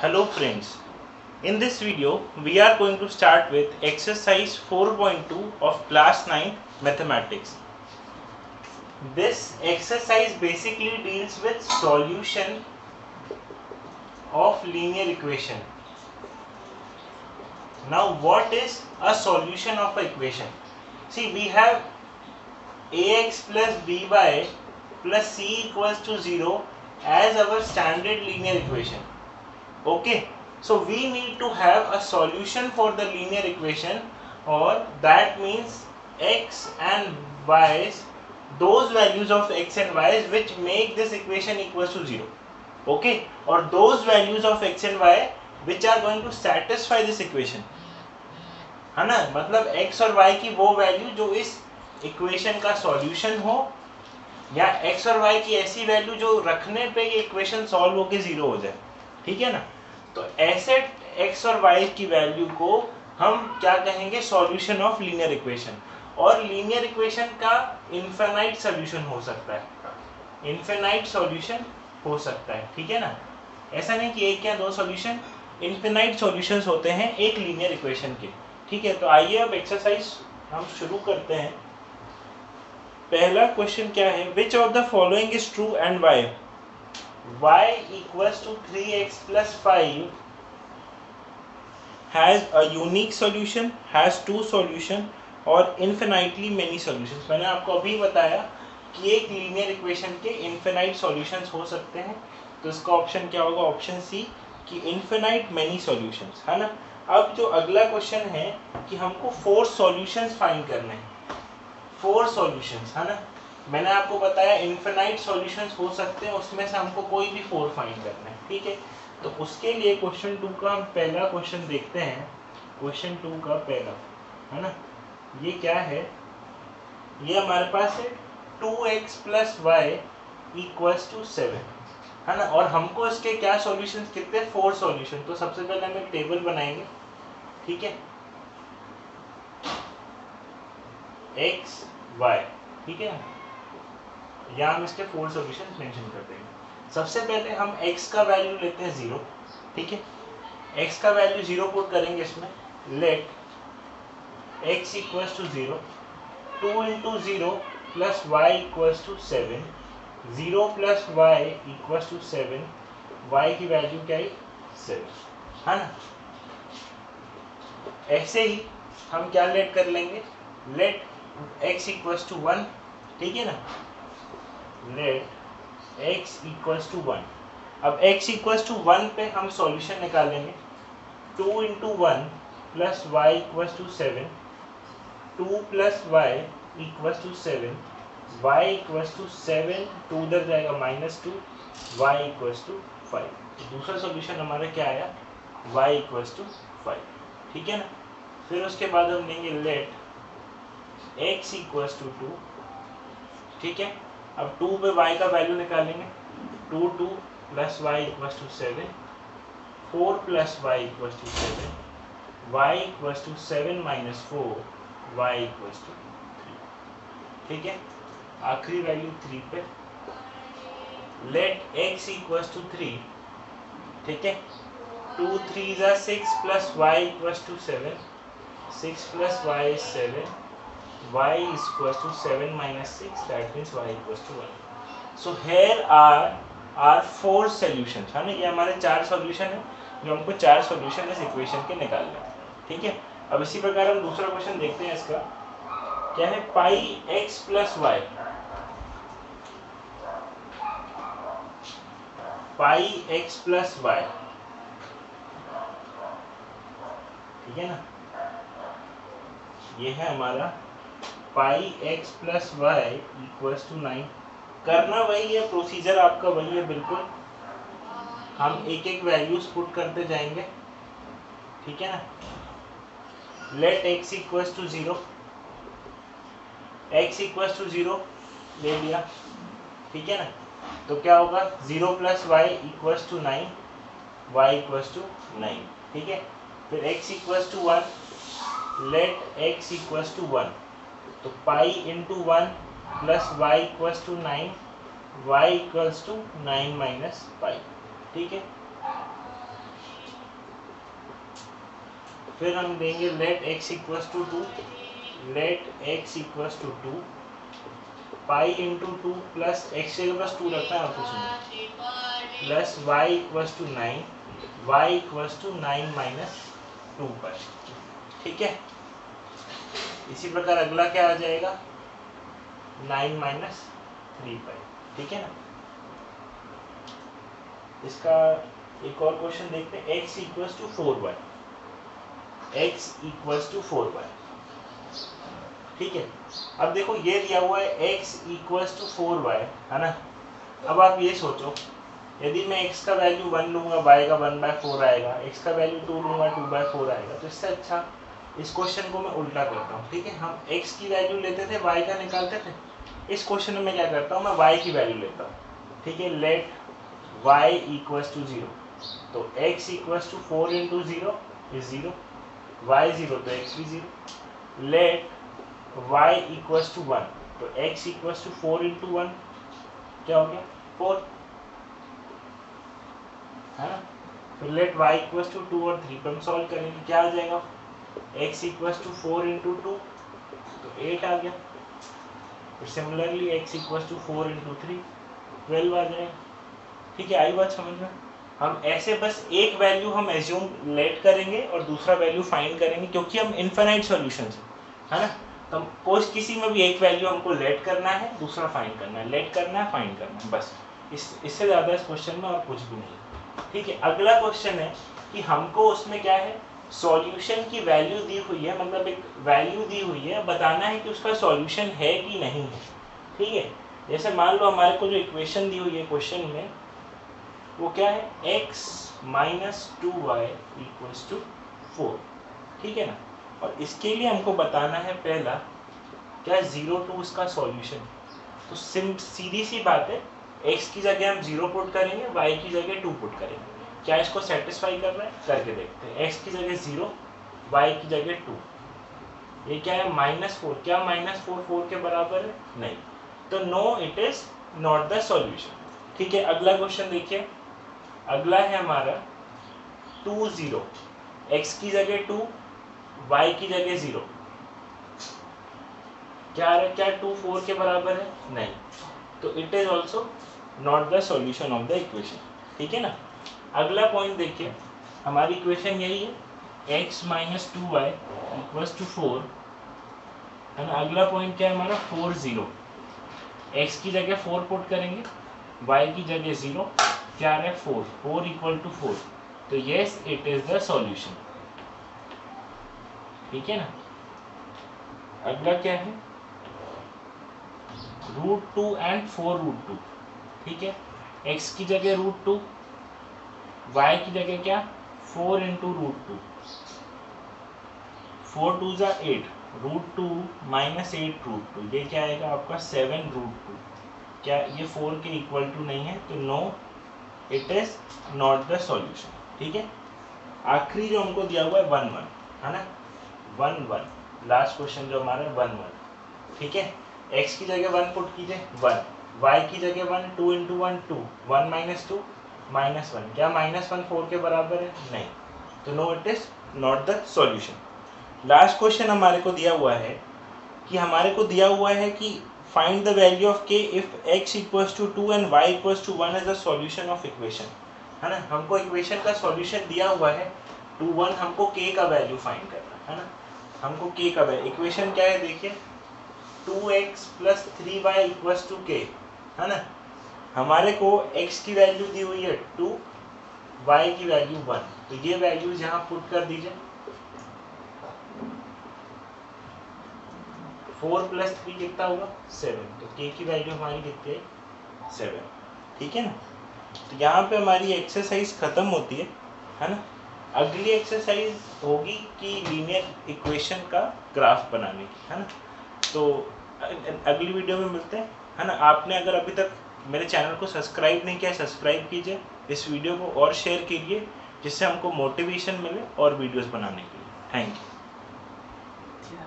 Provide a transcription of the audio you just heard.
Hello friends. In this video, we are going to start with exercise 4.2 of class 9 mathematics. This exercise basically deals with solution of linear equation. Now what is a solution of an equation? See we have ax plus b by plus c equals to 0 as our standard linear equation okay so we need to have a solution for the linear equation or that means x and y's those values of x and y's which make this equation equals to 0 okay or those values of x and y which are going to satisfy this equation है ना मतलब x और y की वो value जो इस equation का solution हो या x और y की ऐसी वैल्यू जो रखने पे ये इक्वेशन सॉल्व होके ज़ीरो हो जाए ठीक है ना? तो ऐसे x और y की वैल्यू को हम क्या कहेंगे? सॉल्यूशन ऑफ़ लीनियर इक्वेशन और लीनियर इक्वेशन का इन्फेनाइट सोल्यूशन हो सकता है। इन्फेनाइट सॉल्यूशन हो सकता है, ठीक है ना? ऐसा नहीं कि एक या दो सॉल्यूशन इन्फिनाइट सॉल्यूशंस होते हैं एक लीनियर इक्वेशन के। ठीक है तो आइए अब एक्सरसाइज हम शुरू करते हैं। पहला क्वेश्चन क्या है? Which of the following is true and y y equals to 3x plus 5 has a unique solution, has two solution और infinitely many solutions. मैंने आपको अभी बताया कि एक लीनियर इक्वेशन के इन्फिनाइट सॉल्यूशंस हो सकते हैं। तो इसका ऑप्शन क्या होगा? ऑप्शन सी कि इन्फिनाइट मेनी सॉल्यूशंस है ना? अब जो अगला क्वेश्चन है कि हमको फोर सॉल्यूशंस फाइंड करने हैं। फोर सॉल्यूशंस है ना? मैंने आपको बताया इन्फिनाइट सॉल्यूशंस हो सकते हैं, उसमें से हमको कोई भी फोर फाइंड करना है, ठीक है? तो उसके लिए क्वेश्चन टू का हम पहला क्वेश्चन देखते हैं। क्वेश्चन टू का पहला, है ना? ये क्या है? ये हमारे पास है two x plus y equals to seven है ना? और हमको इसके क्या सॉल्यूशन कितने फोर सॉल्यूशन तो सबसे पहले हम एक टेबल बनाएँगे, ठीक है? एक्स वाई ठीक है? या हम इसके फोर सॉल्यूशन मेंशन कर देंगे। सबसे पहले हम x का वैल्यू लेते हैं ज़ीरो ठीक है? x का वैल्यू ज़ीरो पुट करेंगे इसमें। Let x equals to zero two into zero plus y equals to seven zero plus y equals to seven y की वैल्यू क्या है? सेवन है ना? ऐसे ही हम क्या लेट कर लेंगे? Let x equals to one ठीक है ना? Let x equals to one अब x इक्वल्स टू वन पे हम सॉल्यूशन निकालेंगे। Two into one plus y equals to seven two plus y equals to seven y equals to seven two उधर जाएगा minus two y equals to five दूसरा solution हमारा क्या आया? Y equals to five ठीक है ना? फिर उसके बाद हम लेंगे let x equals to two ठीक है? अब टू पे y का वैल्यू निकालेंगे. Two two plus y equals to seven four plus y equals to seven y equals to seven minus four y equals to three ठीक है? आखिरी value three पे. Let x equals to three ठीक है? Two three ज़ा six plus y equals to seven six plus y is seven y is equals to 7 minus 6 that means y equals to 1 so, here are our four solutions. है ना, ये हमारे चार solution है, जो हमको चार सॉल्यूशन इस इक्वेशन के निकालने हैं। ठीक है? अब इसी प्रकार हम दूसरा क्वेश्चन देखते हैं इसका। क्या है? Pi x plus y pi x plus y ठीक है ना? ये है हमारा pi x plus y equals to nine करना वही है प्रोसीजर आपका वही है, बिल्कुल। हम एक एक वैल्यूज़ पुट करते जाएँगे। ठीक है ना? Let x equals to zero x equals to zero ले लिया। ठीक है ना? तो क्या होगा? Zero plus y equals to nine y equals to nine ठीक है? फिर x equals to one let x equals to one तो pi into one plus y equals to nine y equals to nine minus pi ठीक है? फिर हम देंगे let x equals to two let x equals to two pi into two plus x के plus two रखना है और कुछ plus y equals to nine y equals to nine minus two पर ठीक है? इसी प्रकार अगला क्या आ जाएगा? Nine minus three pi. ठीक है ना? इसका एक और क्वेश्चन देखते हैं। X equals to four y x equals to four y ठीक है? अब देखो, ये दिया हुआ है x equals to four y है ना? अब आप ये सोचो, यदि मैं x का वैल्यू वन लूँगा, y का वन बाय फोर आएगा, x का वैल्यू टू लूँगा टू बाय फोर आएगा तो इससे अच्छा इस क्वेश्चन को मैं उल्टा करता हूँ, ठीक है? हम x की वैल्यू लेते थे, y का निकालते थे। इस क्वेश्चन में क्या करता हूँ, मैं y की वैल्यू लेता हूँ, ठीक है? Let y equals to zero तो x equals to four into zero is zero y zero तो x भी zero let y equals to one तो x equals to four into one क्या हो गया? फोर है ना? फिर let y equals to two और थ्री पर हम सॉल्व करेंगे, क्या आ जाएगा? X equals to four into two तो एट आ गया। फिर similarly x equals to four into three twelve आ जाएगा ठीक है, आई बात समझ में? हम ऐसे बस एक वैल्यू हम एज्यूम लेट करेंगे और दूसरा वैल्यू फाइंड करेंगे, क्योंकि हम इन्फाइनाइट सॉल्यूशन है ना? तो कोई किसी में भी एक वैल्यू हमको लेट करना है, दूसरा फाइंड करना है। लेट करना है फाइंड करना है, बस। इस, इससे ज़्यादा इस क्वेश्चन में और कुछ भी नहीं ठीक है, अगला क्वेश्चन है कि हमको उसमें क्या है? सॉल्यूशन की वैल्यू दी हुई है मतलब एक वैल्यू दी हुई है, बताना है कि उसका सॉल्यूशन है कि नहीं है। ठीक है? जैसे मान लो हमारे को जो इक्वेशन दी हुई है क्वेश्चन में, वो क्या है? x minus two y equals to four ठीक है ना? और इसके लिए हमको बताना है पहला, क्या ज़ीरो टू उसका सॉल्यूशन तो सिम, सीधी सी बात है एक्स की जगह हम ज़ीरो पुट करेंगे वाई की जगह टू पुट करेंगे। क्या इसको सेटिस्फाई कर रहा है? करके देखते हैं। एक्स की जगह ज़ीरो वाई की जगह टू ये क्या है? माइनस फोर क्या माइनस फोर फोर के बराबर है? नहीं. तो no it is not the solution ठीक है, अगला क्वेश्चन देखिए. अगला है हमारा टू ज़ीरो एक्स की जगह टू वाई की जगह ज़ीरो क्या रहा है? क्या टू फोर के बराबर है? नहीं. तो it is also not the solution of the equation ठीक है ना? अगला पॉइंट देखिए, हमारी इक्वेशन यही है, x minus two y equals to four है ना? अगला पॉइंट क्या है हमारा? फोर ज़ीरो एक्स की जगह फोर पुट करेंगे, y की जगह ज़ीरो क्या है? Four four equal to four तो yes it is the solution ठीक है ना? अगला क्या है? Root two and four root two ठीक है? एक्स की जगह रूट टू वाई की जगह क्या? Four into root two four two ज़ा eight root two minus eight root two ये क्या आएगा आपका? सेवन रूट टू क्या ये फोर के इक्वल टू नहीं है? तो no it is not the solution ठीक है? आखिरी जो हमको दिया हुआ है वन वन है ना? वन वन लास्ट क्वेश्चन जो हमारा है वन वन ठीक है? एक्स की जगह वन पुट कीजिए वन वाई की जगह one two into one two one minus two minus one. क्या माइनस वन फोर के बराबर है? नहीं। तो no, it is not the solution. Last question हमारे को दिया हुआ है कि हमारे को दिया हुआ है कि find the value of k if x equals to two and y equals to one is the solution of equation है ना? हमको इक्वेशन का सॉल्यूशन दिया हुआ है। टू वन हमको के का वैल्यू फाइंड करना, है ना? हमको के का है इक्वेशन क्या है? देखिए। Two x plus three y equals to k, है ना? हमारे को x की वैल्यू दी हुई है टू y की वैल्यू वन तो ये वैल्यूज़ यहाँ पुट कर दीजिए। फोर प्लस थ्री कितना होगा? सेवन तो k की वैल्यू हमारी कितनी है? सेवन ठीक है ना? तो यहाँ पे हमारी एक्सरसाइज खत्म होती है है ना? अगली एक्सरसाइज होगी कि लीनियर इक्वेशन का ग्राफ बनाने की, है ना? तो अगली वीडियो में मिलते हैं, है ना? आपने अगर अभी तक मेरे चैनल को सब्सक्राइब नहीं किया, सब्सक्राइब कीजिए। इस वीडियो को और शेयर कीजिए, जिससे हमको मोटिवेशन मिले और वीडियोस बनाने के लिए। Thank you